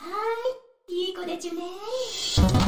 はいいい子でちゅね。